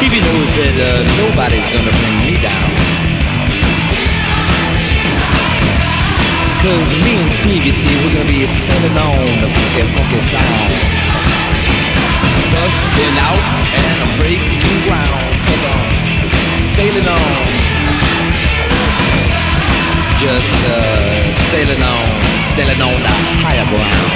Stevie knows that uh, nobody's gonna bring me down. Cause me and Steve, you see, we're gonna be sailing on the funky, funky side. Busting out and breaking ground. Come on, sailing on. Just uh, sailing on, sailing on the higher ground.